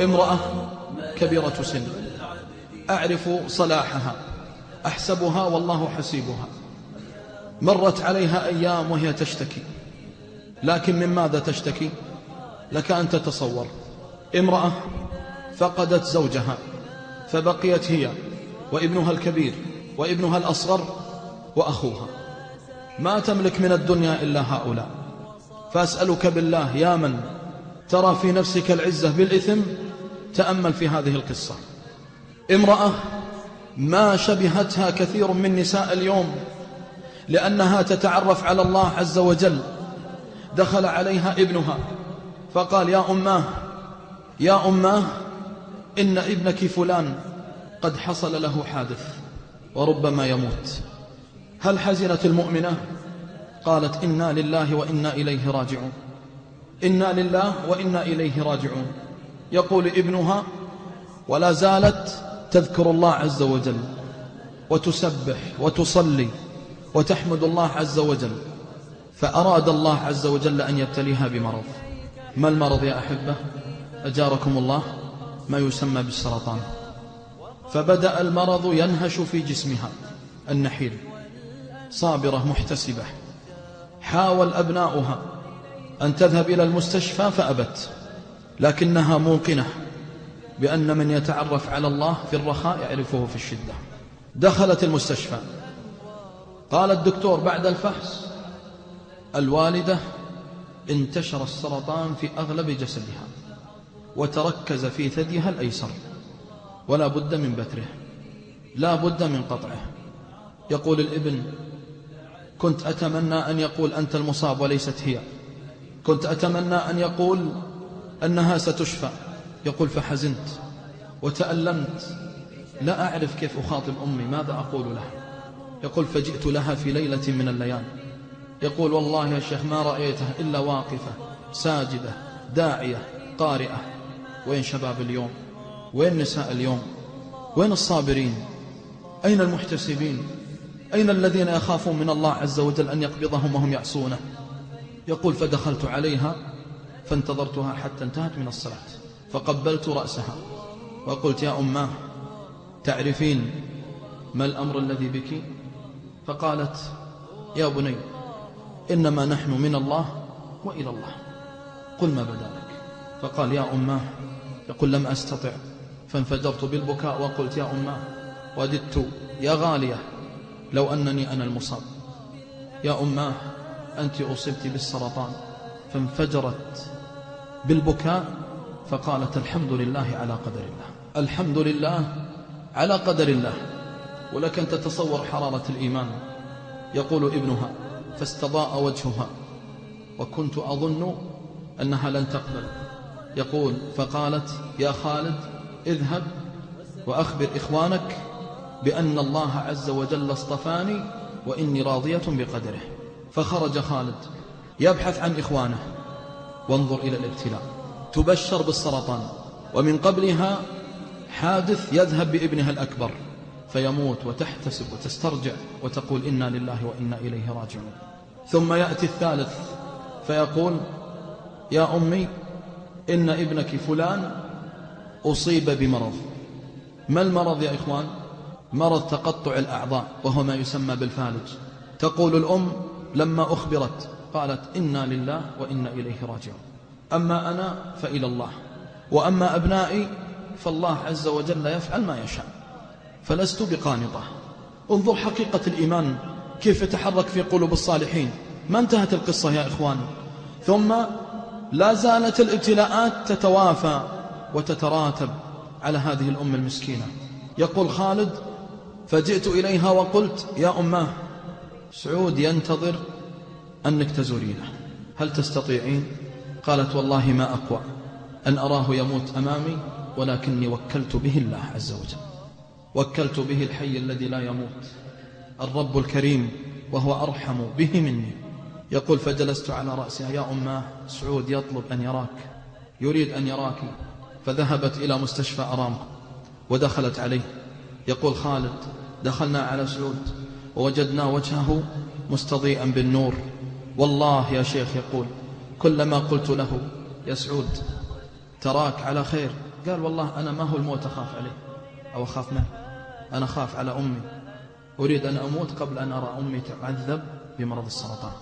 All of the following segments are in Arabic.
امرأة كبيرة سن. أعرف صلاحها. أحسبها والله حسيبها. مرت عليها أيام وهي تشتكي. لكن من ماذا تشتكي؟ لك أن تتصور. امرأة فقدت زوجها فبقيت هي وابنها الكبير وابنها الأصغر وأخوها. ما تملك من الدنيا إلا هؤلاء. فأسألك بالله يا من ترى في نفسك العزة بالإثم تأمل في هذه القصة. امرأة ما شبهتها كثير من نساء اليوم لأنها تتعرف على الله عز وجل. دخل عليها ابنها فقال يا أماه يا أماه إن ابنك فلان قد حصل له حادث وربما يموت. هل حزنت المؤمنة؟ قالت إنا لله وإنا إليه راجعون. إنا لله وإنا إليه راجعون. يقول ابنها ولا زالت تذكر الله عز وجل وتسبح وتصلي وتحمد الله عز وجل فأراد الله عز وجل أن يبتليها بمرض. ما المرض يا أحبة؟ أجاركم الله ما يسمى بالسرطان. فبدأ المرض ينهش في جسمها النحيل صابرة محتسبة. حاول أبناؤها أن تذهب إلى المستشفى فأبت. لكنها موقنة بأن من يتعرف على الله في الرخاء يعرفه في الشدة. دخلت المستشفى. قال الدكتور بعد الفحص الوالدة انتشر السرطان في أغلب جسدها وتركز في ثديها الأيسر. ولا بد من بتره. لا بد من قطعه. يقول الابن كنت أتمنى أن يقول أنت المصاب وليست هي. كنت أتمنى أن يقول أنها ستشفى. يقول فحزنت وتألمت. لا أعرف كيف أخاطب أمي ماذا أقول لها؟ يقول فجئت لها في ليلة من الليالي يقول والله يا شيخ ما رأيتها إلا واقفة ساجدة داعية قارئة. وين شباب اليوم؟ وين نساء اليوم؟ وين الصابرين؟ أين المحتسبين؟ أين الذين يخافون من الله عز وجل أن يقبضهم وهم يعصونه يقول فدخلت عليها فانتظرتها حتى انتهت من الصلاة فقبلت رأسها وقلت يا أماه تعرفين ما الأمر الذي بك؟ فقالت يا بني إنما نحن من الله وإلى الله قل ما بدا لك. فقال يا أماه يقول لم أستطع فانفجرت بالبكاء وقلت يا أماه وددت يا غالية لو أنني أنا المصاب. يا أماه أنت أصبت بالسرطان فانفجرت بالبكاء فقالت الحمد لله على قدر الله. الحمد لله على قدر الله. ولك أن تتصور حرارة الإيمان. يقول ابنها فاستضاء وجهها. وكنت أظن أنها لن تقبل. يقول فقالت يا خالد اذهب وأخبر إخوانك بأن الله عز وجل اصطفاني وإني راضية بقدره. فخرج خالد يبحث عن إخوانه. وانظر إلى الابتلاء. تبشر بالسرطان ومن قبلها حادث يذهب بابنها الأكبر فيموت وتحتسب وتسترجع وتقول إنا لله وإنا إليه راجعون. ثم يأتي الثالث فيقول يا أمي إن ابنك فلان أصيب بمرض. ما المرض يا إخوان؟ مرض تقطع الأعضاء وهو ما يسمى بالفالج. تقول الأم لما أخبرت قالت إنا لله وإنا إليه راجعون. أما أنا فإلى الله. وأما أبنائي فالله عز وجل يفعل ما يشاء. فلست بقانطة. انظر حقيقة الإيمان كيف يتحرك في قلوب الصالحين. ما انتهت القصة يا إخوان؟ ثم لا زالت الابتلاءات تتوافى وتتراتب على هذه الأم المسكينة. يقول خالد فجئت إليها وقلت يا أماه سعود ينتظر أنك تزورينه. هل تستطيعين؟ قالت والله ما أقوى. أن أراه يموت أمامي ولكني وكلت به الله عز وجل. وكلت به الحي الذي لا يموت. الرب الكريم وهو أرحم به مني. يقول فجلست على رأسها يا أماه سعود يطلب أن يراك. يريد أن يراك. فذهبت إلى مستشفى أرامكو ودخلت عليه. يقول خالد دخلنا على سعود ووجدنا وجهه مستضيئا بالنور. والله يا شيخ يقول كلما قلت له يا سعود تراك على خير. قال والله أنا ما هو الموت أخاف عليه أو أخاف منه أنا خاف على أمي أريد أن أموت قبل أن أرى أمي تعذب بمرض السرطان.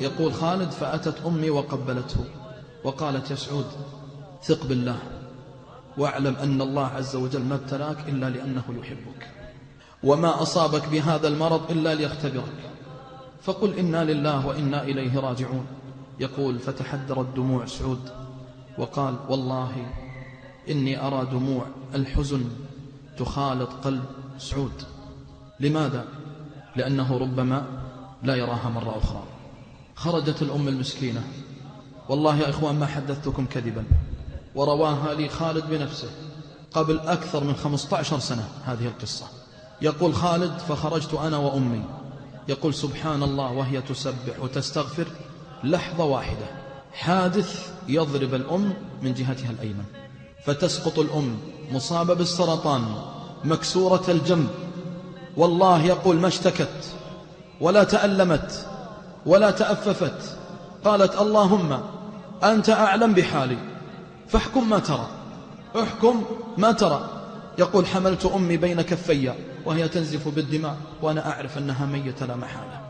يقول خالد فأتت أمي وقبلته وقالت يا سعود ثق بالله واعلم أن الله عز وجل ما ابتلاك إلا لأنه يحبك وما أصابك بهذا المرض إلا ليختبرك. فقل إنا لله وإنا إليه راجعون. يقول فتحدرت دموع سعود. وقال والله إني أرى دموع الحزن تخالط قلب سعود. لماذا؟ لأنه ربما لا يراها مرة أخرى. خرجت الأم المسكينة. والله يا إخوان ما حدثتكم كذبا. ورواها لي خالد بنفسه قبل أكثر من 15 سنة هذه القصة. يقول خالد فخرجت أنا وأمي. يقول سبحان الله وهي تسبح وتستغفر لحظة واحدة. حادث يضرب الأم من جهتها الأيمن. فتسقط الأم مصابة بالسرطان مكسورة الجنب. والله يقول ما اشتكت ولا تألمت ولا تأففت. قالت اللهم أنت أعلم بحالي فاحكم ما ترى احكم ما ترى. يقول حملت أمي بين كفي وهي تنزف بالدماء وأنا أعرف أنها ميتة لا محالة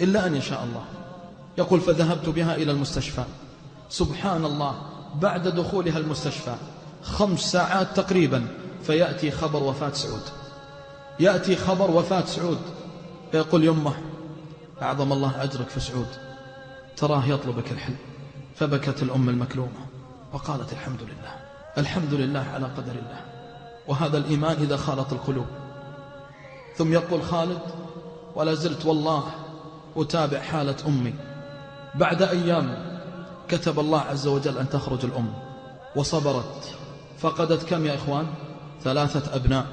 إلا أن يشاء الله. يقول فذهبت بها إلى المستشفى. سبحان الله بعد دخولها المستشفى خمس ساعات تقريبا فيأتي خبر وفاة سعود. يأتي خبر وفاة سعود. فيقول يمه أعظم الله أجرك في سعود. تراه يطلبك الحلم. فبكت الأم المكلومة وقالت الحمد لله. الحمد لله على قدر الله. وهذا الإيمان إذا خالط القلوب. ثم يقول خالد ولا زلت والله أتابع حالة أمي. بعد أيام كتب الله عز وجل أن تخرج الأم وصبرت. فقدت كم يا إخوان؟ ثلاثة أبناء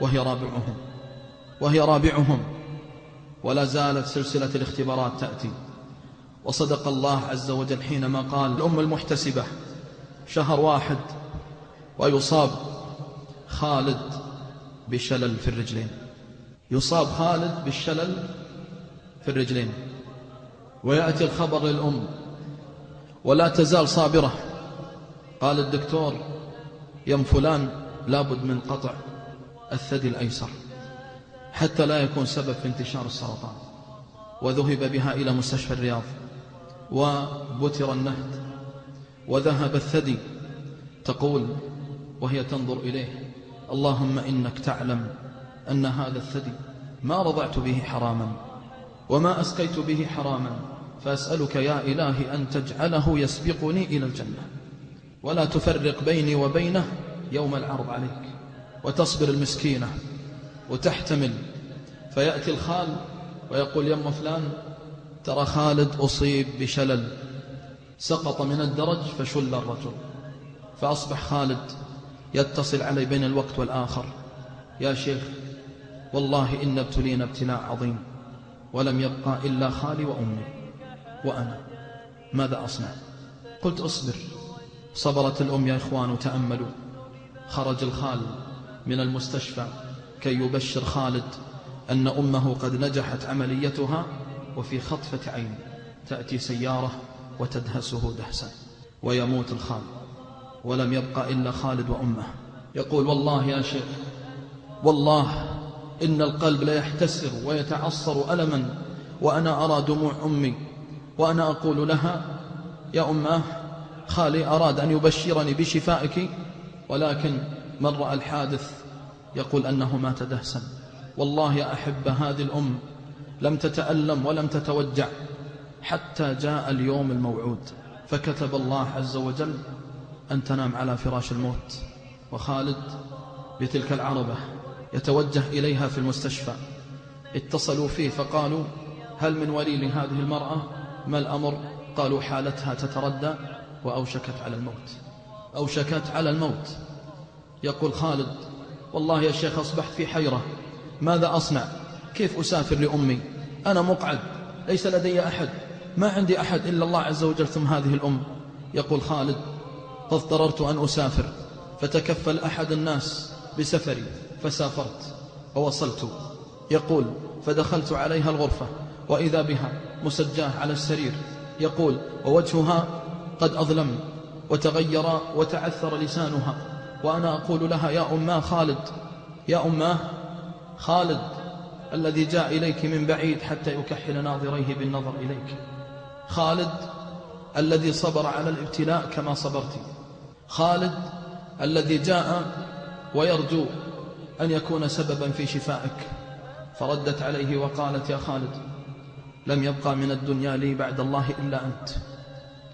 وهي رابعهم وهي رابعهم. ولا زالت سلسلة الاختبارات تأتي. وصدق الله عز وجل حينما قال الأم المحتسبة شهر واحد ويصاب خالد بشلل في الرجلين. يصاب خالد بالشلل في الرجلين. ويأتي الخبر للأم. ولا تزال صابرة. قال الدكتور يم فلان لابد من قطع الثدي الأيسر حتى لا يكون سبب في انتشار السرطان. وذهب بها إلى مستشفى الرياض. وبتر النهد. وذهب الثدي. تقول وهي تنظر إليه. اللهم إنك تعلم أن هذا الثدي ما رضعت به حراما وما أسقيت به حراما فأسألك يا إلهي أن تجعله يسبقني إلى الجنة. ولا تفرق بيني وبينه يوم العرض عليك. وتصبر المسكينة وتحتمل. فيأتي الخال ويقول يم فلان ترى خالد أصيب بشلل سقط من الدرج فشل الرجل. فأصبح خالد يتصل علي بين الوقت والآخر. يا شيخ والله إن ابتلينا ابتلاء عظيم ولم يبقى إلا خالي وأمي وأنا. ماذا أصنع؟ قلت أصبر. صبرت الأم يا إخوان وتأملوا. خرج الخال من المستشفى كي يبشر خالد أن أمه قد نجحت عمليتها وفي خطفة عين تأتي سيارة وتدهسه دهسا ويموت الخال. ولم يبقى إلا خالد وأمه. يقول والله يا شيخ والله إن القلب لا يحتسر ويتعصر ألما وأنا أرى دموع أمي وأنا أقول لها يا أماه خالي أراد أن يبشرني بشفائك ولكن من رأى الحادث يقول أنه مات دهسا. والله يا أحب هذه الأم لم تتألم ولم تتوجع حتى جاء اليوم الموعود فكتب الله عز وجل أن تنام على فراش الموت. وخالد بتلك العربة يتوجه إليها في المستشفى. اتصلوا فيه فقالوا هل من ولي لهذه المرأة؟ ما الأمر؟ قالوا حالتها تتردى وأوشكت على الموت. أوشكت على الموت. يقول خالد والله يا شيخ أصبحت في حيرة. ماذا أصنع؟ كيف أسافر لأمي؟ أنا مقعد. ليس لدي أحد. ما عندي أحد إلا الله عز وجل ثم هذه الأم. يقول خالد فاضطررت أن أسافر فتكفل أحد الناس بسفري فسافرت ووصلت يقول فدخلت عليها الغرفة وإذا بها مسجاه على السرير. يقول ووجهها قد أظلم وتغير وتعثر لسانها. وأنا أقول لها يا أماه خالد يا أماه خالد الذي جاء إليك من بعيد حتى يكحل ناظريه بالنظر إليك. خالد الذي صبر على الابتلاء كما صبرت. خالد الذي جاء ويرجو أن يكون سببا في شفائك. فردت عليه وقالت يا خالد لم يبقى من الدنيا لي بعد الله إلا أنت.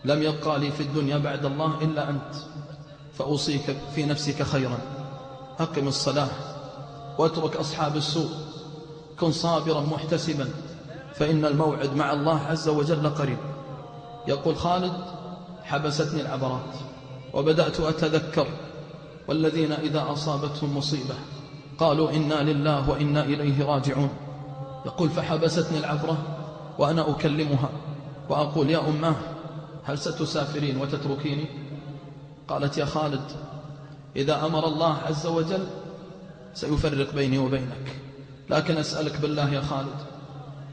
لم يبقى لي في الدنيا بعد الله إلا أنت. فأوصيك في نفسك خيرا. أقم الصلاة واترك أصحاب السوء. كن صابرا محتسبا فإن الموعد مع الله عز وجل قريب. يقول خالد حبستني العبرات. وبدأت أتذكر والذين إذا أصابتهم مصيبة قالوا إنا لله وإنا إليه راجعون. يقول فحبستني العبرة وأنا أكلمها وأقول يا أماه هل ستسافرين وتتركيني؟ قالت يا خالد إذا أمر الله عز وجل سيفرق بيني وبينك لكن أسألك بالله يا خالد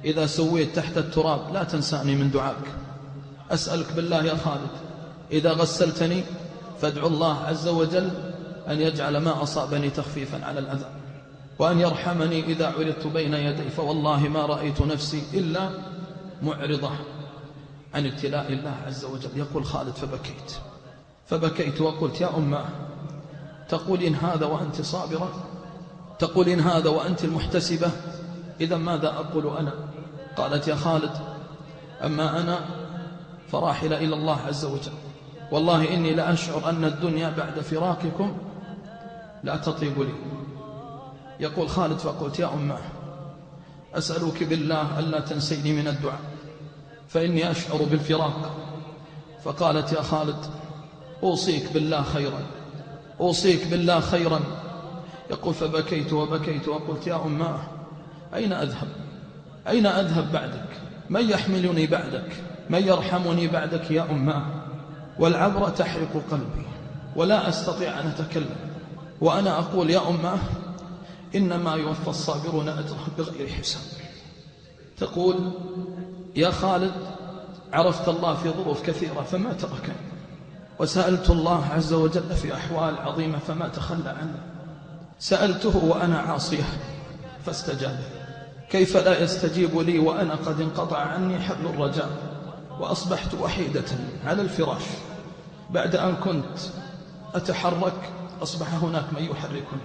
إذا سويت تحت التراب لا تنساني من دعائك. أسألك بالله يا خالد إذا غسلتني فادعو الله عز وجل أن يجعل ما أصابني تخفيفا على الأذى وأن يرحمني إذا عرضت بين يدي فوالله ما رأيت نفسي إلا معرضة عن ابتلاء الله عز وجل. يقول خالد فبكيت فبكيت وقلت يا أمة تقولين هذا وأنت صابرة؟ تقولين هذا وأنت المحتسبة؟ إذا ماذا أقول أنا؟ قالت يا خالد أما أنا فراحل إلى الله عز وجل. والله إني لأشعر أن الدنيا بعد فراقكم لا تطيب لي. يقول خالد فقلت يا أمه أسألك بالله ألا تنسيني من الدعاء فإني أشعر بالفراق. فقالت يا خالد أوصيك بالله خيرا أوصيك بالله خيرا. يقول فبكيت وبكيت وقلت يا أماه أين أذهب؟ أين أذهب بعدك؟ من يحملني بعدك؟ من يرحمني بعدك يا أماه والعبرة تحرق قلبي ولا أستطيع أن أتكلم. وأنا أقول يا أماه إنما يوفى الصابرون أجرهم بغير حساب. تقول يا خالد عرفت الله في ظروف كثيرة فما تركني. وسألت الله عز وجل في أحوال عظيمة فما تخلى عني. سألته وأنا عاصية فاستجاب. كيف لا يستجيب لي وأنا قد انقطع عني حبل الرجاء؟ وأصبحت وحيدة على الفراش. بعد أن كنت أتحرك أصبح هناك من يحركني.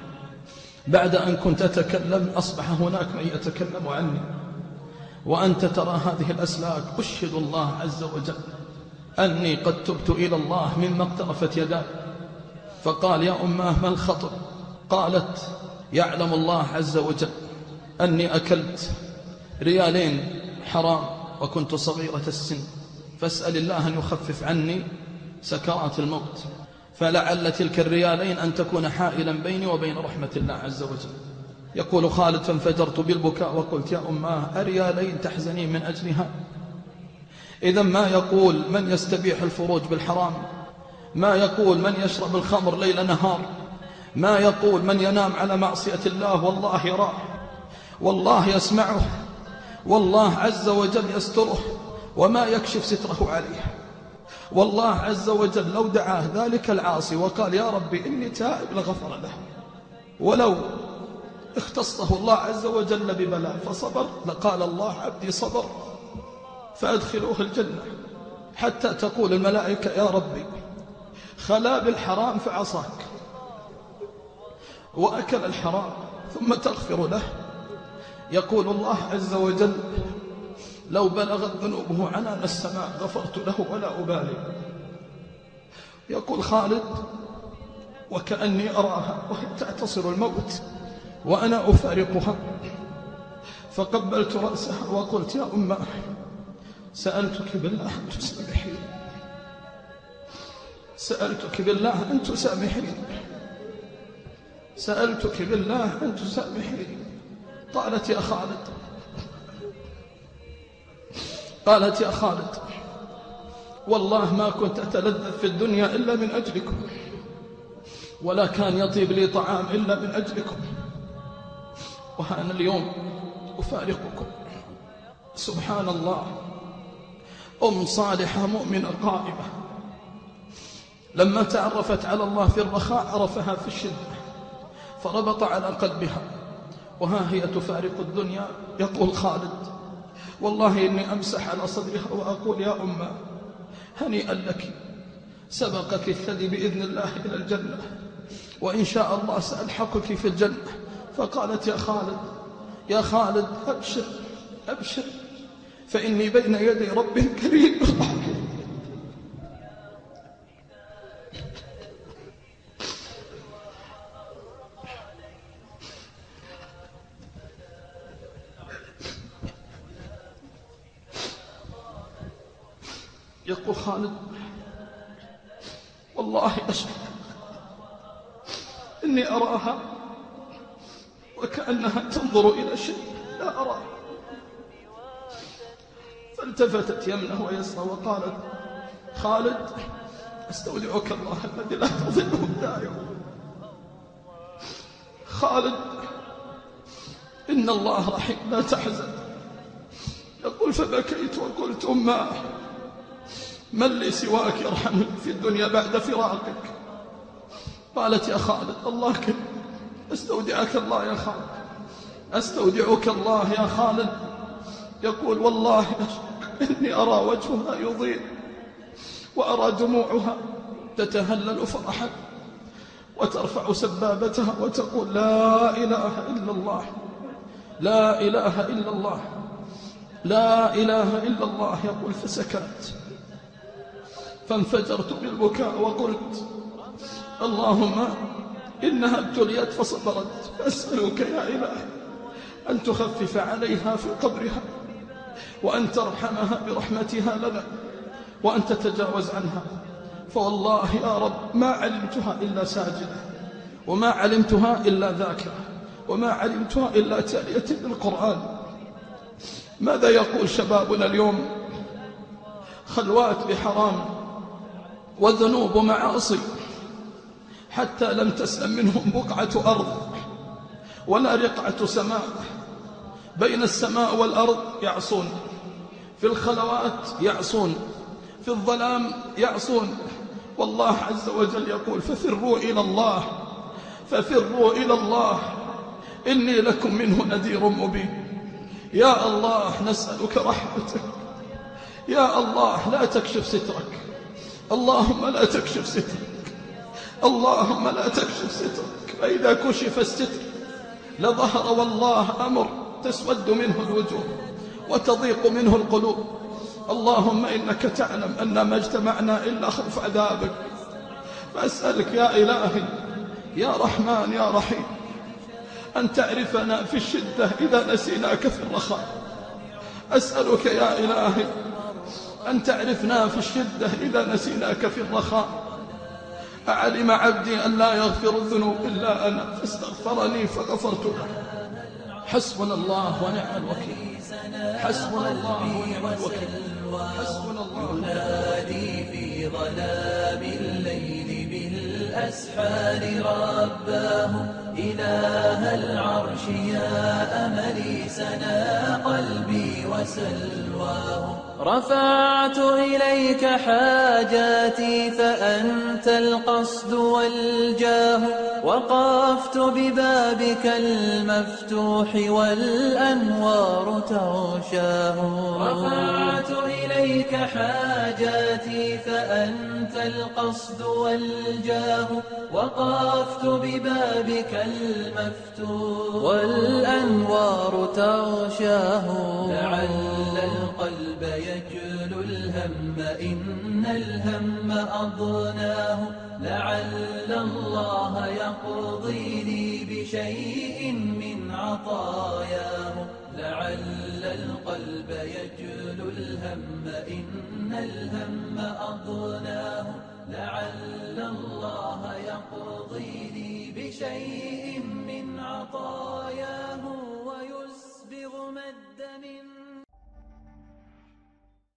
بعد أن كنت أتكلم أصبح هناك من يتكلم عني. وأنت ترى هذه الأسلاك أشهد الله عز وجل أني قد تبت إلى الله مما اقترفت يداي. فقال يا أماه ما الخطر؟ قالت يعلم الله عز وجل أني أكلت ريالين حرام وكنت صغيرة السن. فاسأل الله أن يخفف عني سكرات الموت. فلعل تلك الريالين أن تكون حائلا بيني وبين رحمة الله عز وجل. يقول خالد فانفجرت بالبكاء وقلت يا أماه أريالين تحزنين من أجلها. إذا ما يقول من يستبيح الفروج بالحرام؟ ما يقول من يشرب الخمر ليل نهار؟ ما يقول من ينام على معصية الله؟ والله يراه. والله يسمعه. والله عز وجل يستره. وما يكشف ستره عليه. والله عز وجل لو دعاه ذلك العاصي وقال يا ربي إني تائب لغفر له. ولو اختصه الله عز وجل ببلاء فصبر. لقال الله عبدي صبر فأدخلوه الجنة حتى تقول الملائكة يا ربي خلا بالحرام فعصاك وأكل الحرام ثم تغفر له. يقول الله عز وجل لو بلغت ذنوبه عنان السماء غفرت له ولا أبالي. يقول خالد وكأني أراها وهي تعتصر الموت وأنا أفارقها. فقبلت رأسها وقلت يا أمة سألتك بالله أن تسامحيني سألتك بالله أن تسامحيني سألتك بالله أن تسامحيني قالت يا خالد قالت يا خالد والله ما كنت أتلذذ في الدنيا إلا من أجلكم ولا كان يطيب لي طعام إلا من أجلكم وأنا اليوم أفارقكم. سبحان الله أم صالحة مؤمنة قائمة. لما تعرفت على الله في الرخاء عرفها في الشدة فربط على قلبها وها هي تفارق الدنيا يقول خالد. والله إني أمسح على صدرها وأقول يا أمة هنيئا لك. سبقك الثدي بإذن الله إلى الجنة. وإن شاء الله سألحقك في الجنة. فقالت يا خالد يا خالد أبشر أبشر. فإني بين يدي رب كريم. يمنه ويسرى وقالت خالد استودعك الله الذي لا تضله دائما خالد إن الله رحيم لا تحزن. يقول فبكيت وقلت أماه من لي سواك يرحمني في الدنيا بعد فراقك؟ قالت يا خالد الله كن أستودعك الله يا خالد أستودعك الله يا خالد. يقول والله إني أرى وجهها يضيء وأرى دموعها تتهلل فرحا وترفع سبابتها وتقول لا إله إلا الله لا إله إلا الله لا إله إلا الله. يقول فسكت. فانفجرت بالبكاء وقلت اللهم إنها ابتليت فصبرت فأسألك يا إله أن تخفف عليها في قبرها. وأن ترحمها برحمتها لنا وأن تتجاوز عنها. فوالله يا رب ما علمتها إلا ساجدة وما علمتها إلا ذاكرة وما علمتها إلا تالية للقرآن. ماذا يقول شبابنا اليوم؟ خلوات بحرام وذنوب ومعاصي حتى لم تسلم منهم بقعة أرض ولا رقعة سماء. بين السماء والأرض يعصون في الخلوات يعصون في الظلام يعصون. والله عز وجل يقول ففروا إلى الله ففروا إلى الله إني لكم منه نذير مبين. يا الله نسألك رحمتك. يا الله لا تكشف سترك. اللهم لا تكشف سترك. اللهم لا تكشف سترك. فإذا كشف الستر لظهر والله أمر. تسود منه الوجوه وتضيق منه القلوب. اللهم إنك تعلم أن ما اجتمعنا إلا خوف عذابك. فأسألك يا إلهي يا رحمن يا رحيم أن تعرفنا في الشدة إذا نسيناك في الرخاء. أسألك يا إلهي أن تعرفنا في الشدة إذا نسيناك في الرخاء. أعلم عبدي أن لا يغفر الذنوب إلا أنا فاستغفرني فغفرت له. حسبنا الله ونعم الوكيل. حسبنا الله ونعم الوكيل. حسبنا الله ينادي في ظلام الليل بالأسحار رباه إله العرش يا أملي سنا قلبي وسلواه. رفعت إليك حاجاتي فأنت القصد والجاه وقفت ببابك المفتوح والأنوار تغشاه. رفعت إليك حاجاتي فأنت القصد والجاه وقفت ببابك المفتوح. والأنوار تغشاه. لعل القلب يجل الهم إن الهم أضناه. لعل الله يقضي لي بشيء من عطاياه. لعل القلب يجل الهم إن الهم أضناه. لعل الله يقضي لي بشيء من عطاياه ويسبغ مد من